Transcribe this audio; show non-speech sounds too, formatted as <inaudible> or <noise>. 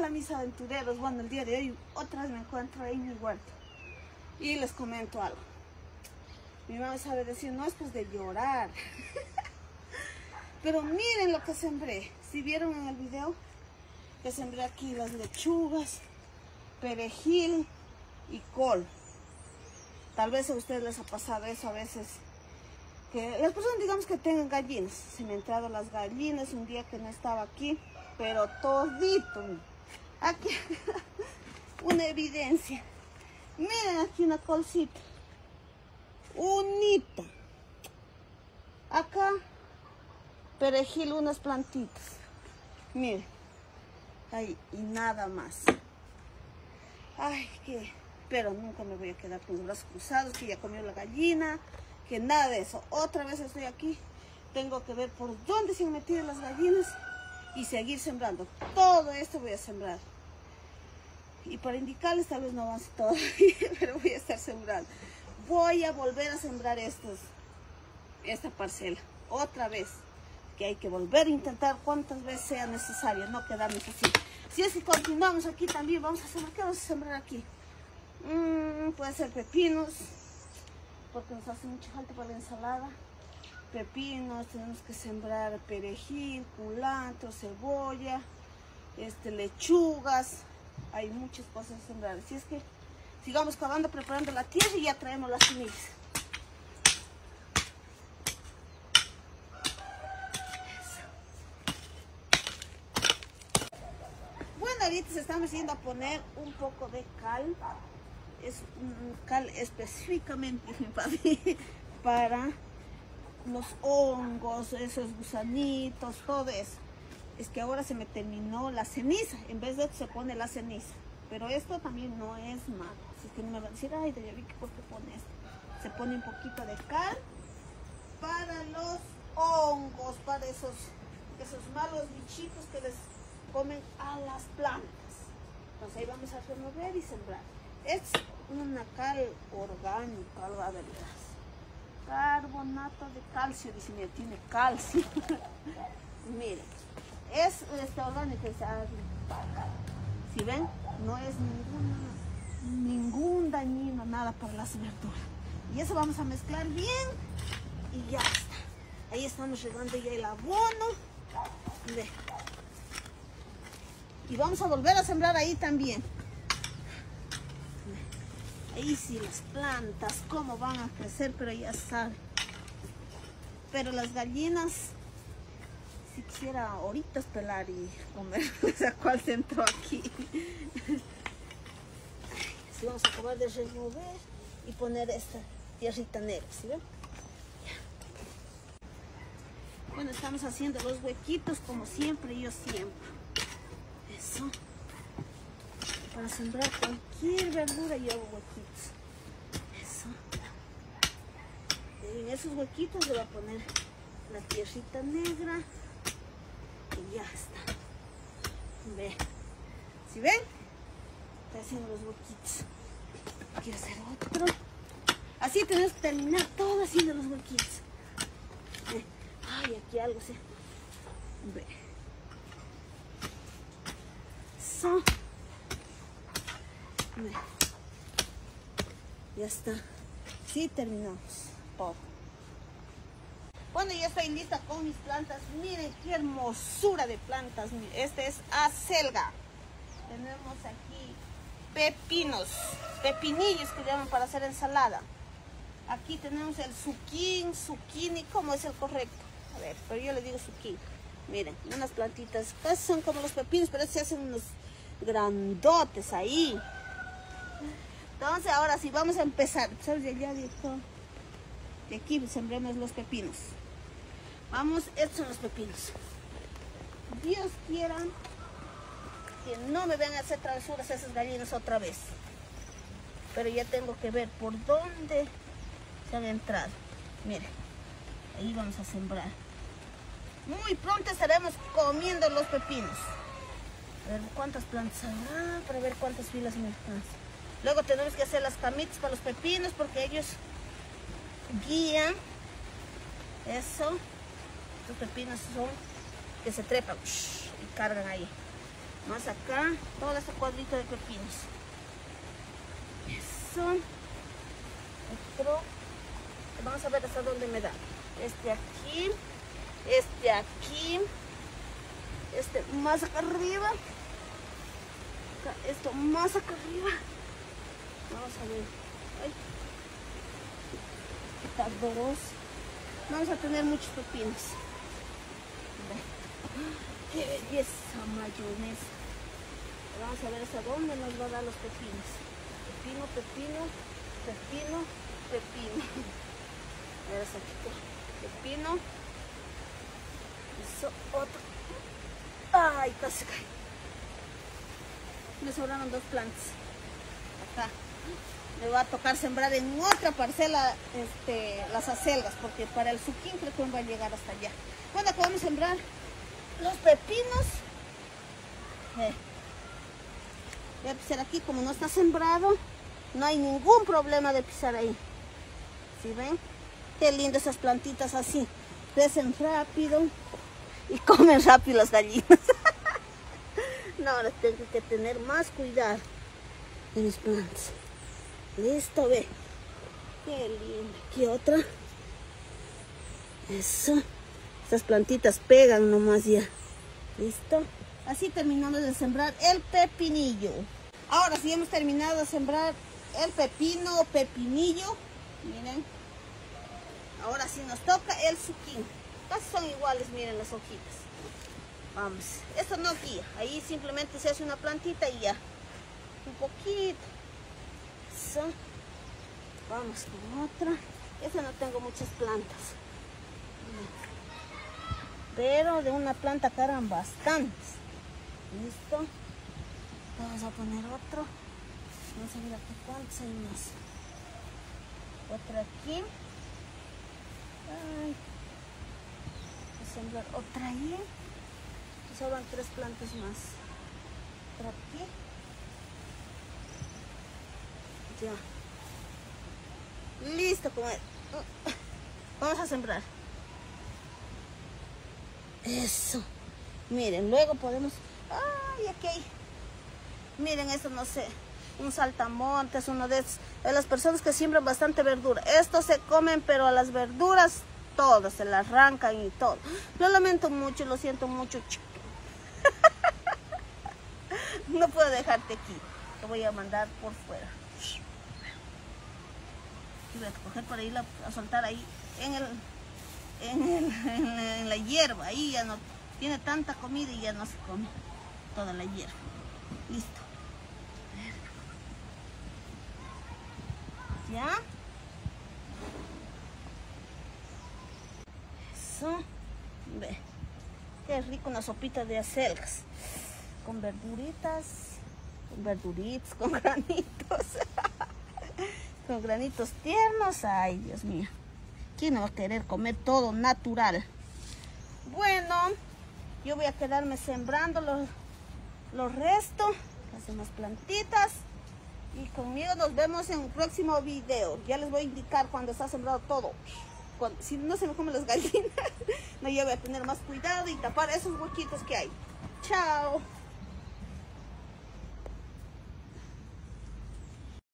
Hola mis aventureros, bueno el día de hoy otra vez me encuentro ahí en mi huerto y les comento algo. Mi mamá sabe decir, no es pues de llorar, <laughs> pero miren lo que sembré. Si vieron en el video, que sembré aquí las lechugas, perejil y col. Tal vez a ustedes les ha pasado eso a veces, que las personas digamos que tengan gallinas. Se me han entrado las gallinas un día que no estaba aquí, pero todito. Aquí, <laughs> una evidencia. Miren aquí una colcita. Unita. Acá, perejil, unas plantitas. Miren. Ahí, y nada más. Ay, que... Pero nunca me voy a quedar con los brazos cruzados, que ya comió la gallina, que nada de eso. Otra vez estoy aquí. Tengo que ver por dónde se han metido las gallinas y seguir sembrando. Todo esto voy a sembrar. Y para indicarles tal vez no avance <laughs> todavía, pero voy a estar sembrando. Voy a volver a sembrar estos, esta parcela. Otra vez. Que hay que volver a intentar cuantas veces sea necesario, no quedarnos así. Si es que continuamos aquí también, vamos a sembrar. ¿Qué vamos a sembrar aquí? Mm, puede ser pepinos, porque nos hace mucha falta para la ensalada pepinos, tenemos que sembrar perejil, culantro, cebolla, este, lechugas, hay muchas cosas a sembrar. Así es que sigamos cavando, preparando la tierra y ya traemos las semillas. Bueno, ahorita se estamos yendo a poner un poco de cal. Es un cal específicamente <laughs> para los hongos, esos gusanitos, todo eso. Es que ahora se me terminó la ceniza, en vez de se pone la ceniza. Pero esto también no es malo. Así que no me van a decir, ay, de Vicky, ¿por qué pone esto? Se pone un poquito de cal para los hongos, para esos, esos malos bichitos que les comen a las plantas. Entonces ahí vamos a remover y sembrar. Es una cal orgánica, de verdad carbonato de calcio, dice, mira, tiene calcio. <laughs> Miren, es este orgánico, si ven, no es ningún, dañino, nada para las verduras. Y eso vamos a mezclar bien y ya está. Ahí estamos regando ya el abono. Y vamos a volver a sembrar ahí también. Ahí sí las plantas, cómo van a crecer, pero ya saben. Pero las gallinas, si quisiera ahorita pelar y comer, <laughs> o sea, cuál se entró aquí. Vamos a acabar de remover y poner esta tierrita negra, ¿sí ven? Bueno, estamos haciendo los huequitos como siempre, yo siempre. Eso para sembrar cualquier verdura y hago huequitos. Eso. En esos huequitos le voy a poner la tierrita negra y ya está. Ve. ¿Sí ven? Estoy haciendo los huequitos. Quiero hacer otro. Así tenemos que terminar todo haciendo los huequitos. Ve. Ay, aquí algo se... Ve. Ya está. Sí, terminamos Bueno, ya estoy lista con mis plantas. Miren qué hermosura de plantas. Este es acelga. Tenemos aquí pepinos, pepinillos que llaman para hacer ensalada. Aquí tenemos el zucchini, zucchini, ¿cómo es el correcto? A ver, pero yo le digo zucchini. Miren, unas plantitas, casi son como los pepinos, pero se hacen unos grandotes ahí. Entonces ahora sí, vamos a empezar. ¿Sabes? Ya De aquí sembremos los pepinos. Vamos, estos son los pepinos. Dios quiera que no me vean a hacer travesuras esas gallinas otra vez. Pero ya tengo que ver por dónde se han entrado. Miren, ahí vamos a sembrar. Muy pronto estaremos comiendo los pepinos. A ver cuántas plantas hay. para ver cuántas filas me alcanzan. Luego tenemos que hacer las camitas para los pepinos porque ellos guían. Eso. Estos pepinos son que se trepan y cargan ahí. Más acá, toda esta cuadrita de pepinos. Eso. Otro. Vamos a ver hasta dónde me da. Este aquí. Este aquí. Este más acá arriba. esto más acá arriba. Vamos a ver. Ay. Está dos. Vamos a tener muchos pepinos. ¡Qué belleza mayonesa! Vamos a ver hasta dónde nos va a dar los pepinos. Pepino, pepino, pepino, pepino. A ver, pepino. Eso, otro. ¡Ay, casi cae! Me sobraron dos plantas. Acá. Me va a tocar sembrar en otra parcela este, las acelgas, porque para el suquín creo que va a llegar hasta allá. Bueno, podemos sembrar los pepinos. Eh. Voy a pisar aquí, como no está sembrado, no hay ningún problema de pisar ahí. ¿Sí ven? Qué lindo esas plantitas así. Crecen rápido y comen rápido las gallinas. <laughs> no, ahora tengo que tener más cuidado de mis plantas. Listo, ve. Qué lindo. Aquí otra. Eso. Estas plantitas pegan nomás ya. ¿Listo? Así terminamos de sembrar el pepinillo. Ahora sí hemos terminado de sembrar el pepino pepinillo. Miren. Ahora sí nos toca el suquín. Casi son iguales, miren las hojitas. Vamos. Esto no guía. Ahí simplemente se hace una plantita y ya. Un poquito. Vamos con otra. Esta no tengo muchas plantas pero de una planta eran bastantes. Listo. Vamos a poner otro. Vamos a ver aquí cuántos hay más. Otra aquí. Sembrar otra ahí. Y tres plantas más. Otra aquí. Listo con Vamos a sembrar. Eso. Miren, luego podemos... Ay, aquí hay... Miren, esto no sé. Un saltamontes, uno de esos. De las personas que siembran bastante verdura. Estos se comen, pero a las verduras todas se las arrancan y todo. Lo lamento mucho, lo siento mucho. <laughs> no puedo dejarte aquí. Te voy a mandar por fuera. Voy a coger por ahí, a soltar ahí en el en, la hierba, ahí ya no tiene tanta comida y ya no se come toda la hierba. Listo. ¿Ya? Eso. Ve. Qué rico una sopita de acelgas. Con verduritas. Con verduritas, con granitos. <laughs> con granitos tiernos. Ay, Dios mío. ¿Quién no va a querer comer todo natural? Bueno, yo voy a quedarme sembrando los, los restos, las demás plantitas. Y conmigo nos vemos en un próximo video. Ya les voy a indicar cuando está sembrado todo. si no se me comen las gallinas, no, yo voy a tener más cuidado y tapar esos huequitos que hay. Chao.